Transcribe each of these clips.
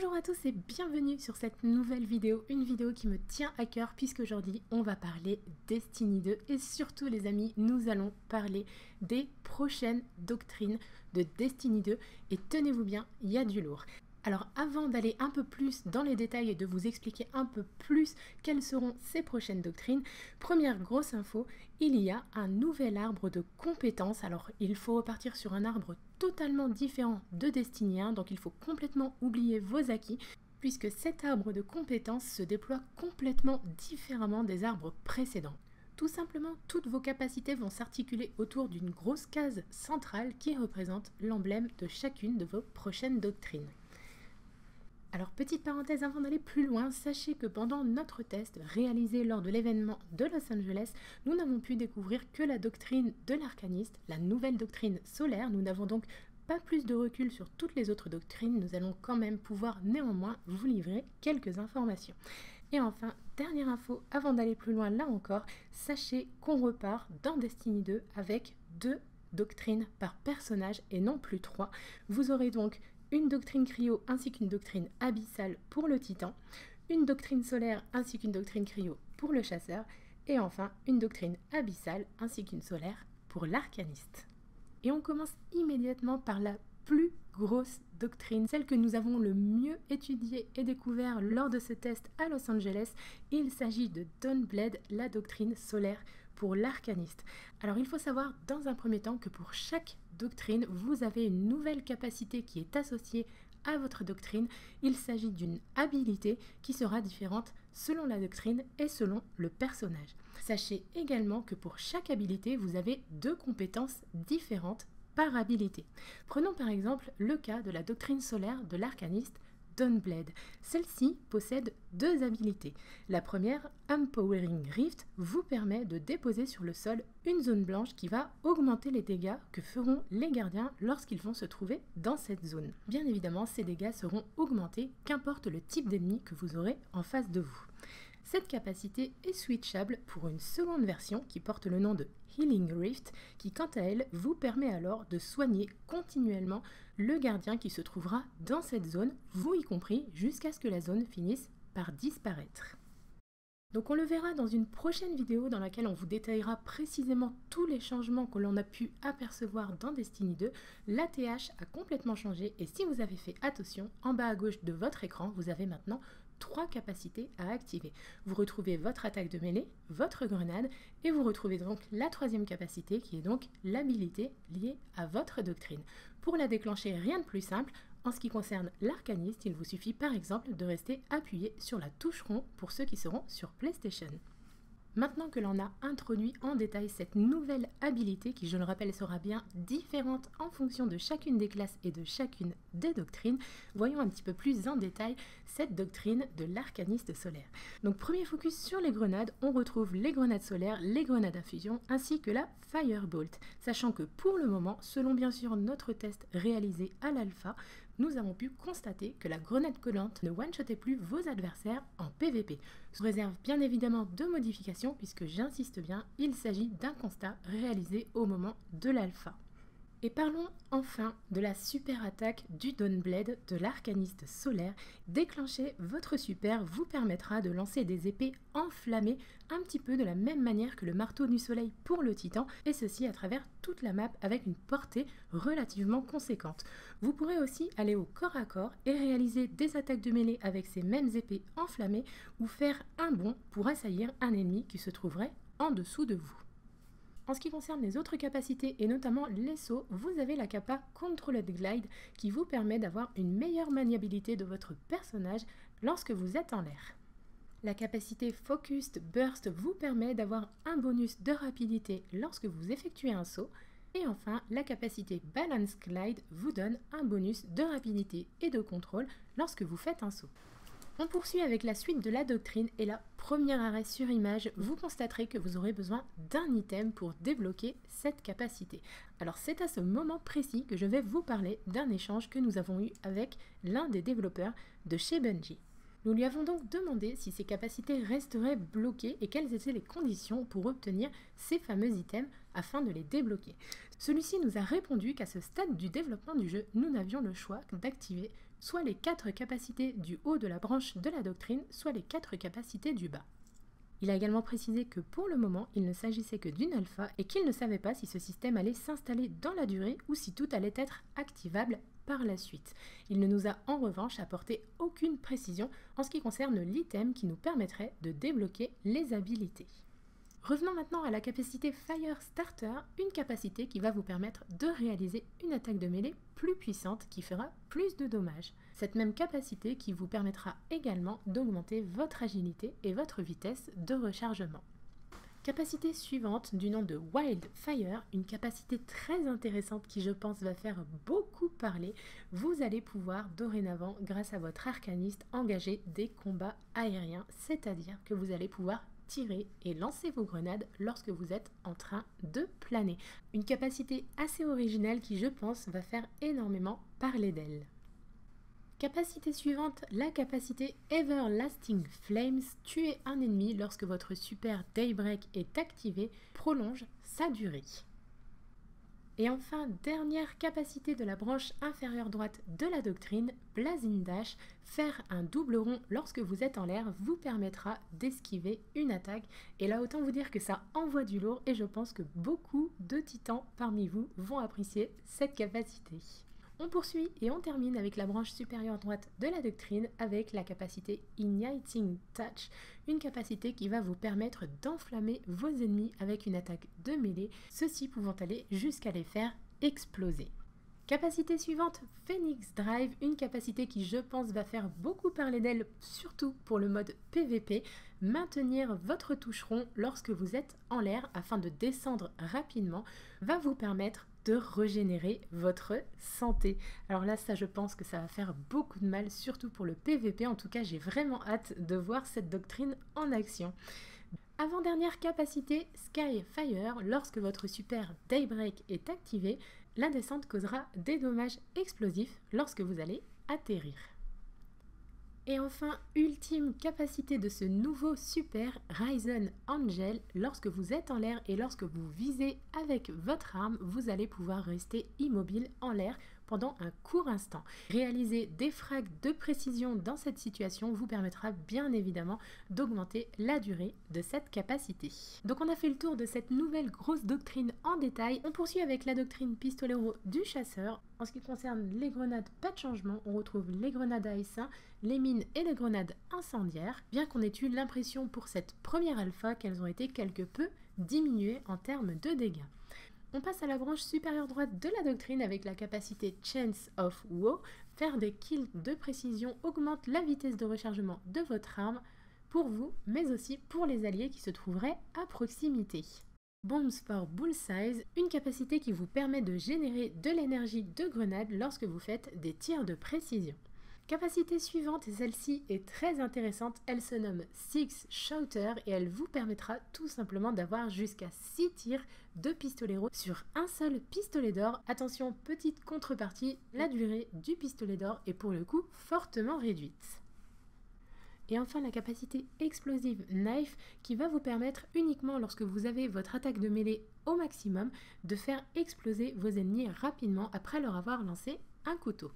Bonjour à tous et bienvenue sur cette nouvelle vidéo, une vidéo qui me tient à cœur puisque aujourd'hui on va parler Destiny 2 et surtout les amis nous allons parler des prochaines doctrines de Destiny 2 et tenez-vous bien, il y a du lourd. Alors avant d'aller un peu plus dans les détails et de vous expliquer un peu plus quelles seront ces prochaines doctrines, première grosse info, il y a un nouvel arbre de compétences. Alors il faut repartir sur un arbre totalement différent de Destiny 1, donc il faut complètement oublier vos acquis puisque cet arbre de compétences se déploie complètement différemment des arbres précédents. Tout simplement, toutes vos capacités vont s'articuler autour d'une grosse case centrale qui représente l'emblème de chacune de vos prochaines doctrines. Alors petite parenthèse avant d'aller plus loin, sachez que pendant notre test réalisé lors de l'événement de Los Angeles, nous n'avons pu découvrir que la doctrine de l'arcaniste, la nouvelle doctrine solaire. Nous n'avons donc pas plus de recul sur toutes les autres doctrines, nous allons quand même pouvoir néanmoins vous livrer quelques informations. Et enfin, dernière info, avant d'aller plus loin là encore, sachez qu'on repart dans Destiny 2 avec deux doctrines par personnage et non plus trois. Vous aurez donc une doctrine cryo ainsi qu'une doctrine abyssale pour le titan, une doctrine solaire ainsi qu'une doctrine cryo pour le chasseur, et enfin une doctrine abyssale ainsi qu'une solaire pour l'arcaniste. Et on commence immédiatement par la plus grosse doctrine, celle que nous avons le mieux étudiée et découvert lors de ce test à Los Angeles. Il s'agit de Dawnblade, la doctrine solaire pour l'arcaniste. Alors il faut savoir dans un premier temps que pour chaque doctrine, vous avez une nouvelle capacité qui est associée à votre doctrine. Il s'agit d'une habilité qui sera différente selon la doctrine et selon le personnage. Sachez également que pour chaque habilité, vous avez deux compétences différentes par habilité. Prenons par exemple le cas de la doctrine solaire de l'arcaniste Celle-ci possède deux habilités. La première, Empowering Rift, vous permet de déposer sur le sol une zone blanche qui va augmenter les dégâts que feront les gardiens lorsqu'ils vont se trouver dans cette zone. Bien évidemment, ces dégâts seront augmentés qu'importe le type d'ennemi que vous aurez en face de vous. Cette capacité est switchable pour une seconde version qui porte le nom de Healing Rift, qui quant à elle vous permet alors de soigner continuellement le gardien qui se trouvera dans cette zone, vous y compris, jusqu'à ce que la zone finisse par disparaître. Donc on le verra dans une prochaine vidéo dans laquelle on vous détaillera précisément tous les changements que l'on a pu apercevoir dans Destiny 2. L'ATH a complètement changé et si vous avez fait attention, en bas à gauche de votre écran, vous avez maintenant trois capacités à activer. Vous retrouvez votre attaque de mêlée, votre grenade, et vous retrouvez donc la troisième capacité qui est donc l'habilité liée à votre doctrine. Pour la déclencher, rien de plus simple. En ce qui concerne l'arcaniste, il vous suffit par exemple de rester appuyé sur la touche rond pour ceux qui seront sur PlayStation. Maintenant que l'on a introduit en détail cette nouvelle habilité qui, je le rappelle, sera bien différente en fonction de chacune des classes et de chacune des doctrines, voyons un petit peu plus en détail cette doctrine de l'arcaniste solaire. Donc premier focus sur les grenades, on retrouve les grenades solaires, les grenades à fusion ainsi que la Firebolt, sachant que pour le moment, selon bien sûr notre test réalisé à l'alpha, nous avons pu constater que la grenade collante ne one-shotait plus vos adversaires en PvP. Sous réserve bien évidemment de modifications puisque j'insiste bien, il s'agit d'un constat réalisé au moment de l'alpha. Et parlons enfin de la super attaque du Dawnblade de l'arcaniste solaire. Déclencher votre super vous permettra de lancer des épées enflammées un petit peu de la même manière que le marteau du soleil pour le titan et ceci à travers toute la map avec une portée relativement conséquente. Vous pourrez aussi aller au corps à corps et réaliser des attaques de mêlée avec ces mêmes épées enflammées ou faire un bond pour assaillir un ennemi qui se trouverait en dessous de vous. En ce qui concerne les autres capacités et notamment les sauts, vous avez la capa Controlled Glide qui vous permet d'avoir une meilleure maniabilité de votre personnage lorsque vous êtes en l'air. La capacité Focused Burst vous permet d'avoir un bonus de rapidité lorsque vous effectuez un saut. Et enfin, la capacité Balance Glide vous donne un bonus de rapidité et de contrôle lorsque vous faites un saut. On poursuit avec la suite de la doctrine et la première arrêt sur image, vous constaterez que vous aurez besoin d'un item pour débloquer cette capacité. Alors c'est à ce moment précis que je vais vous parler d'un échange que nous avons eu avec l'un des développeurs de chez Bungie. Nous lui avons donc demandé si ses capacités resteraient bloquées et quelles étaient les conditions pour obtenir ces fameux items afin de les débloquer. Celui-ci nous a répondu qu'à ce stade du développement du jeu, nous n'avions le choix d'activer soit les quatre capacités du haut de la branche de la doctrine, soit les quatre capacités du bas. Il a également précisé que pour le moment, il ne s'agissait que d'une alpha et qu'il ne savait pas si ce système allait s'installer dans la durée ou si tout allait être activable par la suite. Il ne nous a en revanche apporté aucune précision en ce qui concerne l'item qui nous permettrait de débloquer les habilités. Revenons maintenant à la capacité Fire Starter, une capacité qui va vous permettre de réaliser une attaque de mêlée plus puissante qui fera plus de dommages. Cette même capacité qui vous permettra également d'augmenter votre agilité et votre vitesse de rechargement. Capacité suivante du nom de Wildfire, une capacité très intéressante qui je pense va faire beaucoup parler. Vous allez pouvoir dorénavant, grâce à votre arcaniste, engager des combats aériens, c'est-à-dire que vous allez pouvoir tirer et lancer vos grenades lorsque vous êtes en train de planer. Une capacité assez originale qui je pense va faire énormément parler d'elle. Capacité suivante, la capacité Everlasting Flames. Tuer un ennemi lorsque votre super Daybreak est activé prolonge sa durée. Et enfin, dernière capacité de la branche inférieure droite de la doctrine, Blazing Dash, faire un double rond lorsque vous êtes en l'air vous permettra d'esquiver une attaque. Et là, autant vous dire que ça envoie du lourd et je pense que beaucoup de titans parmi vous vont apprécier cette capacité. On poursuit et on termine avec la branche supérieure droite de la doctrine avec la capacité Igniting Touch, une capacité qui va vous permettre d'enflammer vos ennemis avec une attaque de mêlée, ceci pouvant aller jusqu'à les faire exploser. Capacité suivante, Phoenix Drive, une capacité qui je pense va faire beaucoup parler d'elle, surtout pour le mode PVP. Maintenir votre toucheron lorsque vous êtes en l'air afin de descendre rapidement va vous permettre de régénérer votre santé. Alors là, ça je pense que ça va faire beaucoup de mal, surtout pour le PVP. En tout cas, j'ai vraiment hâte de voir cette doctrine en action. Avant-dernière capacité, Skyfire, lorsque votre super Daybreak est activé, la descente causera des dommages explosifs lorsque vous allez atterrir. Et enfin, ultime capacité de ce nouveau super Ryzen Angel, lorsque vous êtes en l'air et lorsque vous visez avec votre arme, vous allez pouvoir rester immobile en l'air pendant un court instant. Réaliser des frags de précision dans cette situation vous permettra bien évidemment d'augmenter la durée de cette capacité. Donc on a fait le tour de cette nouvelle grosse doctrine en détail. On poursuit avec la doctrine pistolero du chasseur. En ce qui concerne les grenades, pas de changement. On retrouve les grenades à essaim, les mines et les grenades incendiaires. Bien qu'on ait eu l'impression pour cette première alpha qu'elles ont été quelque peu diminuées en termes de dégâts. On passe à la branche supérieure droite de la doctrine avec la capacité Chance of Woe. Faire des kills de précision augmente la vitesse de rechargement de votre arme pour vous, mais aussi pour les alliés qui se trouveraient à proximité. Bombs for Bullseye, une capacité qui vous permet de générer de l'énergie de grenade lorsque vous faites des tirs de précision. Capacité suivante, celle-ci est très intéressante, elle se nomme Six Shooter et elle vous permettra tout simplement d'avoir jusqu'à 6 tirs de pistolero sur un seul pistolet d'or. Attention, petite contrepartie, la durée du pistolet d'or est pour le coup fortement réduite. Et enfin la capacité explosive knife qui va vous permettre uniquement lorsque vous avez votre attaque de mêlée au maximum de faire exploser vos ennemis rapidement après leur avoir lancé un couteau.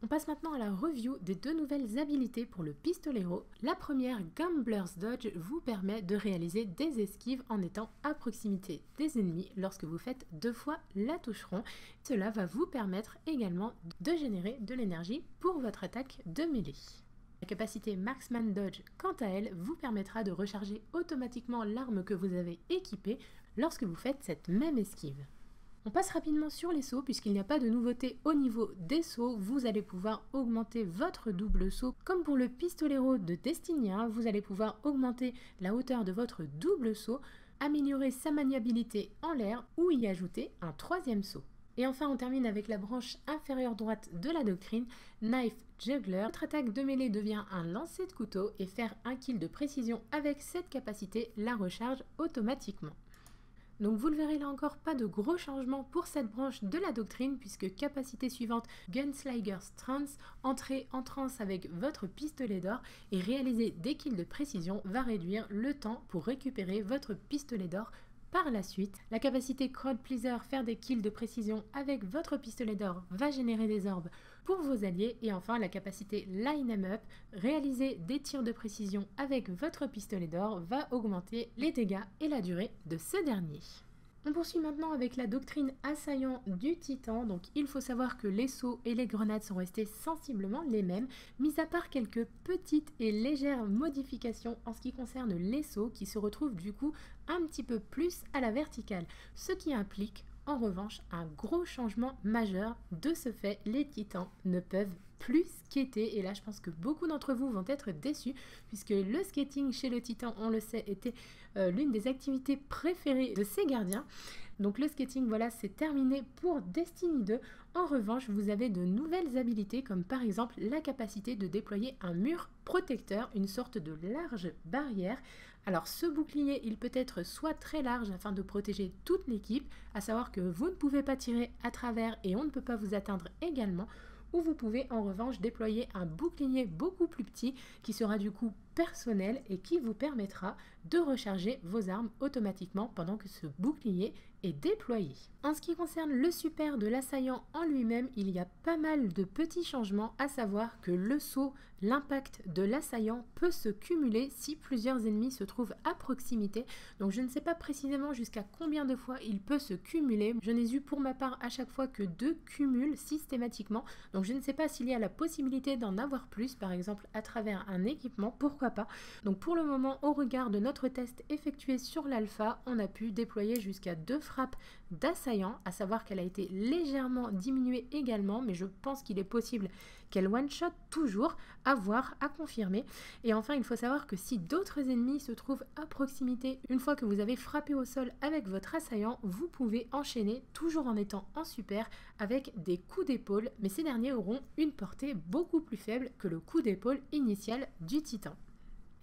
On passe maintenant à la review des deux nouvelles habilités pour le pistolero. La première, Gambler's Dodge, vous permet de réaliser des esquives en étant à proximité des ennemis lorsque vous faites deux fois la touche rond. Cela va vous permettre également de générer de l'énergie pour votre attaque de mêlée. La capacité Marksman Dodge, quant à elle, vous permettra de recharger automatiquement l'arme que vous avez équipée lorsque vous faites cette même esquive. On passe rapidement sur les sauts puisqu'il n'y a pas de nouveauté au niveau des sauts. Vous allez pouvoir augmenter votre double saut. Comme pour le pistolero de Destinia, vous allez pouvoir augmenter la hauteur de votre double saut, améliorer sa maniabilité en l'air ou y ajouter un troisième saut. Et enfin, on termine avec la branche inférieure droite de la doctrine, Knife Juggler. Votre attaque de mêlée devient un lancer de couteau et faire un kill de précision avec cette capacité la recharge automatiquement. Donc vous le verrez là encore, pas de gros changements pour cette branche de la doctrine puisque capacité suivante Gunsliger's Trance, entrer en transe avec votre pistolet d'or et réaliser des kills de précision va réduire le temps pour récupérer votre pistolet d'or par la suite. La capacité Crowd Pleaser, faire des kills de précision avec votre pistolet d'or, va générer des orbes pour vos alliés. Et enfin, la capacité Line Em Up, réaliser des tirs de précision avec votre pistolet d'or, va augmenter les dégâts et la durée de ce dernier. On poursuit maintenant avec la doctrine assaillant du titan. Donc il faut savoir que les sauts et les grenades sont restés sensiblement les mêmes, mis à part quelques petites et légères modifications en ce qui concerne les sauts qui se retrouvent du coup un petit peu plus à la verticale, ce qui implique en revanche un gros changement majeur. De ce fait, les titans ne peuvent plus skater. Et là, je pense que beaucoup d'entre vous vont être déçus, puisque le skating chez le Titan, on le sait, était euh, l'une des activités préférées de ses gardiens. Donc le skating, voilà, c'est terminé pour Destiny 2. En revanche, vous avez de nouvelles habilités, comme par exemple la capacité de déployer un mur protecteur, une sorte de large barrière. Alors ce bouclier, il peut être soit très large afin de protéger toute l'équipe, à savoir que vous ne pouvez pas tirer à travers et on ne peut pas vous atteindre également, ou vous pouvez en revanche déployer un bouclier beaucoup plus petit qui sera du coup personnel et qui vous permettra de recharger vos armes automatiquement pendant que ce bouclier déployé. En ce qui concerne le super de l'assaillant en lui-même, il y a pas mal de petits changements, à savoir que le saut, l'impact de l'assaillant peut se cumuler si plusieurs ennemis se trouvent à proximité. Donc je ne sais pas précisément jusqu'à combien de fois il peut se cumuler. Je n'ai eu pour ma part à chaque fois que deux cumuls systématiquement. Donc je ne sais pas s'il y a la possibilité d'en avoir plus, par exemple à travers un équipement, pourquoi pas. Donc pour le moment, au regard de notre test effectué sur l'alpha, on a pu déployer jusqu'à deux frappe d'assaillant, à savoir qu'elle a été légèrement diminuée également, mais je pense qu'il est possible qu'elle one-shot toujours, à voir, à confirmer. Et enfin, il faut savoir que si d'autres ennemis se trouvent à proximité, une fois que vous avez frappé au sol avec votre assaillant, vous pouvez enchaîner, toujours en étant en super, avec des coups d'épaule, mais ces derniers auront une portée beaucoup plus faible que le coup d'épaule initial du titan.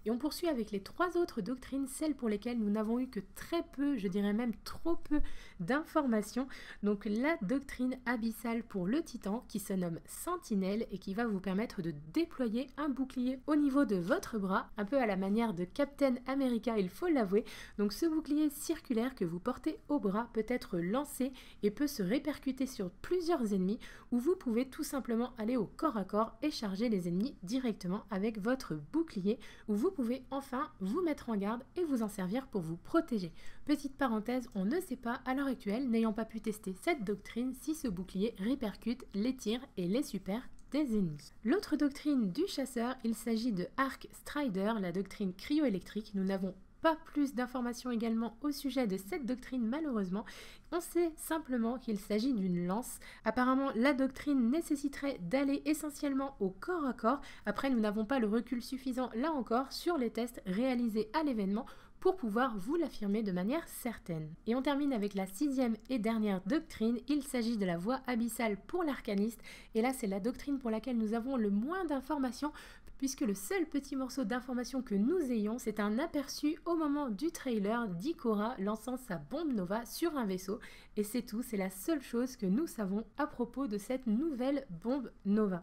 Et on poursuit avec les trois autres doctrines, celles pour lesquelles nous n'avons eu que très peu, je dirais même trop peu d'informations. Donc la doctrine abyssale pour le titan qui se nomme Sentinelle et qui va vous permettre de déployer un bouclier au niveau de votre bras, un peu à la manière de Captain America, il faut l'avouer. Donc ce bouclier circulaire que vous portez au bras peut être lancé et peut se répercuter sur plusieurs ennemis ou vous pouvez tout simplement aller au corps à corps et charger les ennemis directement avec votre bouclier ou vous pouvez enfin vous mettre en garde et vous en servir pour vous protéger. Petite parenthèse, on ne sait pas à l'heure actuelle, n'ayant pas pu tester cette doctrine, si ce bouclier répercute les tirs et les supers des ennemis. L'autre doctrine du chasseur, il s'agit de Arc Strider, la doctrine cryo-électrique. Nous n'avons pas plus d'informations également au sujet de cette doctrine malheureusement. On sait simplement qu'il s'agit d'une lance. Apparemment, la doctrine nécessiterait d'aller essentiellement au corps à corps. Après, nous n'avons pas le recul suffisant là encore sur les tests réalisés à l'événement pour pouvoir vous l'affirmer de manière certaine. Et on termine avec la sixième et dernière doctrine, il s'agit de la voie abyssale pour l'arcaniste, et là c'est la doctrine pour laquelle nous avons le moins d'informations puisque le seul petit morceau d'information que nous ayons, c'est un aperçu au moment du trailer d'Ikora lançant sa bombe Nova sur un vaisseau. Et c'est tout, c'est la seule chose que nous savons à propos de cette nouvelle bombe Nova.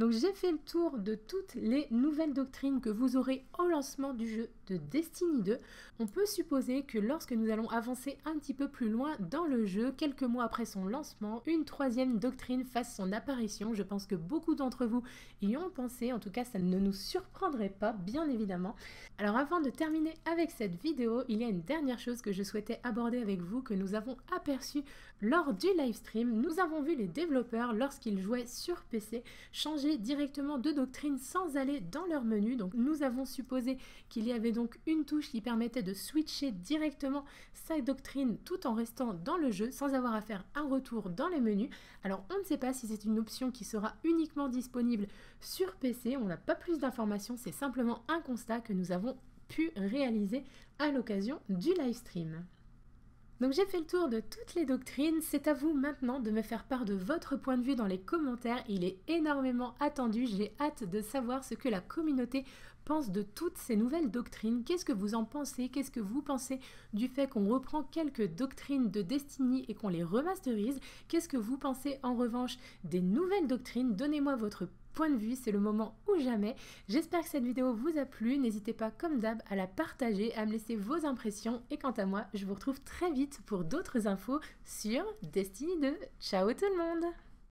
Donc j'ai fait le tour de toutes les nouvelles doctrines que vous aurez au lancement du jeu de Destiny 2. On peut supposer que lorsque nous allons avancer un petit peu plus loin dans le jeu, quelques mois après son lancement, une troisième doctrine fasse son apparition. Je pense que beaucoup d'entre vous y ont pensé, en tout cas ça ne nous surprendrait pas, bien évidemment. Alors avant de terminer avec cette vidéo, il y a une dernière chose que je souhaitais aborder avec vous, que nous avons lors du live stream. Nous avons vu les développeurs, lorsqu'ils jouaient sur PC, changer directement de doctrine sans aller dans leur menu. Donc nous avons supposé qu'il y avait donc une touche qui permettait de switcher directement sa doctrine tout en restant dans le jeu sans avoir à faire un retour dans les menus. Alors on ne sait pas si c'est une option qui sera uniquement disponible sur PC, on n'a pas plus d'informations, c'est simplement un constat que nous avons pu réaliser à l'occasion du live stream. Donc j'ai fait le tour de toutes les doctrines, c'est à vous maintenant de me faire part de votre point de vue dans les commentaires, il est énormément attendu, j'ai hâte de savoir ce que la communauté pense de toutes ces nouvelles doctrines. Qu'est-ce que vous en pensez? Qu'est-ce que vous pensez du fait qu'on reprend quelques doctrines de Destiny et qu'on les remasterise? Qu'est-ce que vous pensez en revanche des nouvelles doctrines? Donnez-moi votre point de vue, c'est le moment ou jamais. J'espère que cette vidéo vous a plu, n'hésitez pas comme d'hab à la partager, à me laisser vos impressions et quant à moi, je vous retrouve très vite pour d'autres infos sur Destiny 2. Ciao tout le monde